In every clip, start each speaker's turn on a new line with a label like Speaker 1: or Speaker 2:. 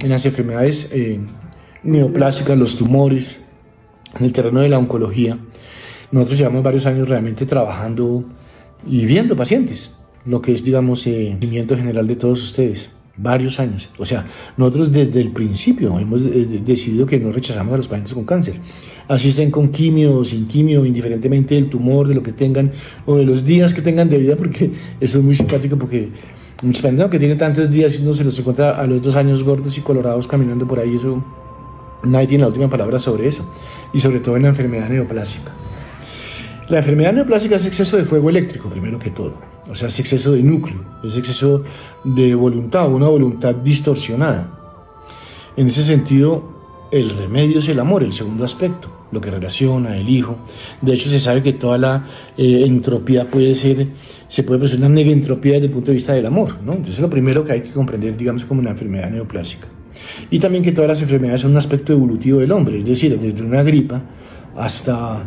Speaker 1: en las enfermedades eh, neoplásicas, los tumores, en el terreno de la oncología, nosotros llevamos varios años realmente trabajando y viendo pacientes, lo que es, digamos, el eh, general de todos ustedes varios años. O sea, nosotros desde el principio hemos eh, decidido que no rechazamos a los pacientes con cáncer. Así estén con quimio o sin quimio, indiferentemente del tumor, de lo que tengan o de los días que tengan de vida, porque eso es muy simpático porque muchos pacientes que tienen tantos días y no se los encuentra a los dos años gordos y colorados caminando por ahí, eso nadie tiene la última palabra sobre eso. Y sobre todo en la enfermedad neoplásica. La enfermedad neoplásica es exceso de fuego eléctrico, primero que todo. O sea, es exceso de núcleo, es exceso de voluntad, una voluntad distorsionada. En ese sentido, el remedio es el amor, el segundo aspecto, lo que relaciona, el hijo. De hecho, se sabe que toda la eh, entropía puede ser, se puede presentar una negentropía desde el punto de vista del amor, ¿no? Entonces, es lo primero que hay que comprender, digamos, como una enfermedad neoplásica. Y también que todas las enfermedades son un aspecto evolutivo del hombre, es decir, desde una gripa hasta,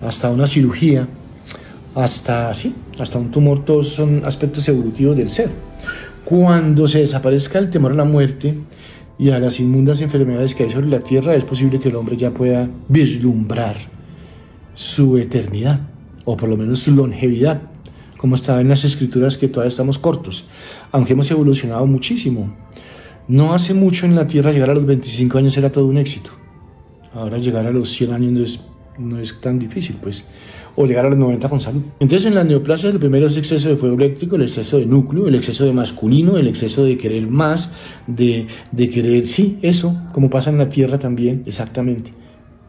Speaker 1: hasta una cirugía, hasta, sí, hasta un tumor, todos son aspectos evolutivos del ser. Cuando se desaparezca el temor a la muerte y a las inmundas enfermedades que hay sobre la tierra, es posible que el hombre ya pueda vislumbrar su eternidad, o por lo menos su longevidad, como estaba en las escrituras que todavía estamos cortos, aunque hemos evolucionado muchísimo. No hace mucho en la tierra llegar a los 25 años era todo un éxito. Ahora llegar a los 100 años no es, no es tan difícil, pues o llegar a los 90 con salud. Entonces en las neoplasias el primero es exceso de fuego eléctrico, el exceso de núcleo, el exceso de masculino, el exceso de querer más, de, de querer, sí, eso, como pasa en la Tierra también, exactamente.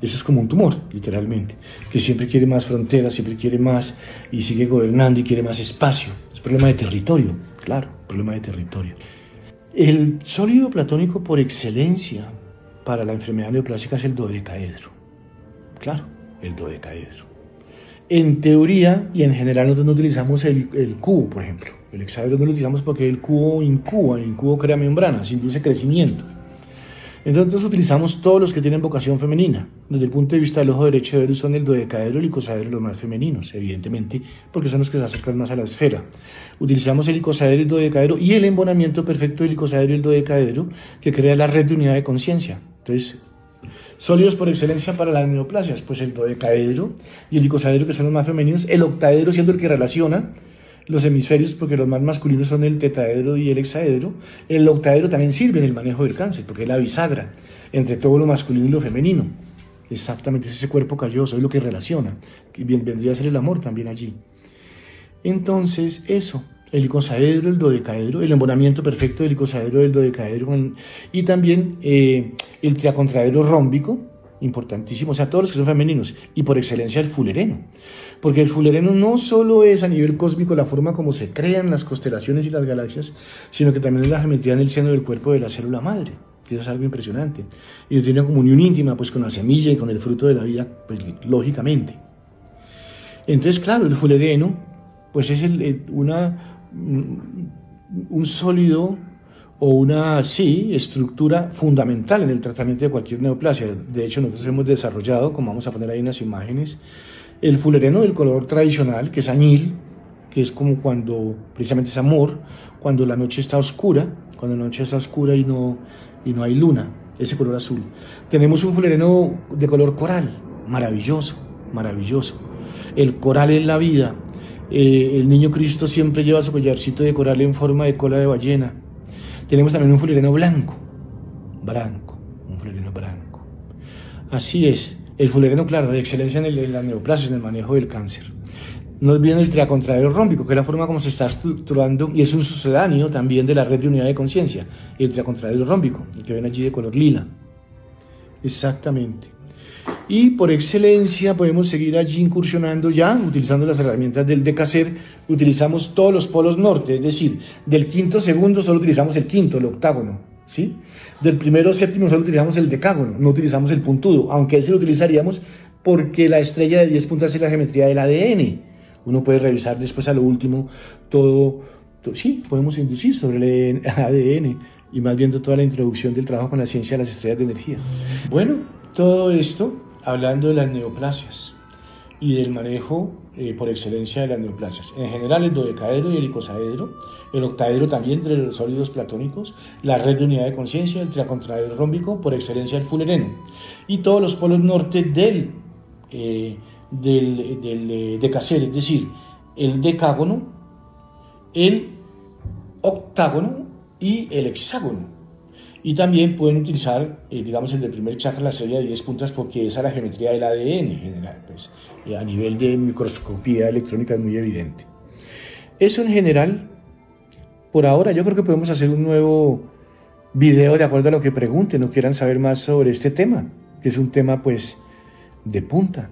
Speaker 1: Eso es como un tumor, literalmente, que siempre quiere más fronteras, siempre quiere más y sigue gobernando y quiere más espacio. Es problema de territorio, claro, problema de territorio. El sólido platónico por excelencia para la enfermedad neoplásica es el dodecaedro. Claro, el dodecaedro. En teoría y en general nosotros no utilizamos el, cubo, por ejemplo. El hexaedro no lo utilizamos porque el cubo incuba, el cubo crea membranas, induce crecimiento. Entonces utilizamos todos los que tienen vocación femenina. Desde el punto de vista del ojo derecho de son el dodecaedro y el icosaedro los más femeninos, evidentemente, porque son los que se acercan más a la esfera. Utilizamos el icosaedro y el dodecaedro y el embonamiento perfecto del icosaedro y el dodecaedro que crea la red de unidad de conciencia. Entonces, Sólidos por excelencia para las neoplasias, pues el dodecaedro y el icosaedro que son los más femeninos, el octaedro siendo el que relaciona los hemisferios porque los más masculinos son el tetraedro y el hexaedro. El octaedro también sirve en el manejo del cáncer porque es la bisagra entre todo lo masculino y lo femenino. Exactamente, es ese cuerpo calloso, es lo que relaciona, bien, vendría a ser el amor también allí. Entonces, eso, el icosaedro, el dodecaedro, el embonamiento perfecto del icosaedro, del dodecaedro, y también eh, el triacontraedro rómbico, importantísimo, o sea, todos los que son femeninos, y por excelencia el fulereno. Porque el fulereno no solo es a nivel cósmico la forma como se crean las constelaciones y las galaxias, sino que también es la geometría en el seno del cuerpo de la célula madre. Eso es algo impresionante. Y tiene una comunión íntima pues con la semilla y con el fruto de la vida, pues lógicamente. Entonces, claro, el fulereno, pues es un sólido o una, sí, estructura fundamental en el tratamiento de cualquier neoplasia. De hecho, nosotros hemos desarrollado, como vamos a poner ahí en las imágenes, el fulereno del color tradicional, que es añil, que es como cuando precisamente es amor, cuando la noche está oscura, cuando la noche está oscura y no, y no hay luna, ese color azul. Tenemos un fulereno de color coral, maravilloso, maravilloso. El coral es la vida, eh, el niño Cristo siempre lleva su collarcito de coral en forma de cola de ballena. Tenemos también un fulereno blanco, blanco, un fulereno blanco. Así es, el fulereno, claro, de excelencia en, el, en la neoplasia, en el manejo del cáncer. No olviden el triacontraedro rómbico, que es la forma como se está estructurando y es un sucedáneo también de la red de unidad de conciencia, el triacontraedro rómbico, el que ven allí de color lila. Exactamente. Y por excelencia podemos seguir allí incursionando ya, utilizando las herramientas del decacer, utilizamos todos los polos norte, es decir, del quinto segundo solo utilizamos el quinto, el octágono, ¿sí? Del primero séptimo solo utilizamos el decágono, no utilizamos el puntudo, aunque ese lo utilizaríamos porque la estrella de 10 puntas es la geometría del ADN. Uno puede revisar después a lo último todo, sí, podemos inducir sobre el ADN y más viendo toda la introducción del trabajo con la ciencia de las estrellas de energía. Bueno, todo esto hablando de las neoplasias. y del manejo eh, por excelencia de las neoplasias. En general el dodecaedro y el icosaedro, el octaedro también de los sólidos platónicos, la red de unidad de conciencia, el triacontraedro rómbico, por excelencia el fulereno, y todos los polos norte del, eh, del eh, decacer, es decir, el decágono, el octágono y el hexágono. Y también pueden utilizar, eh, digamos, el del primer chakra, la estrella de 10 puntas, porque esa es la geometría del ADN en general. Pues, eh, a nivel de microscopía electrónica es muy evidente. Eso en general, por ahora, yo creo que podemos hacer un nuevo video de acuerdo a lo que pregunten o quieran saber más sobre este tema, que es un tema, pues, de punta.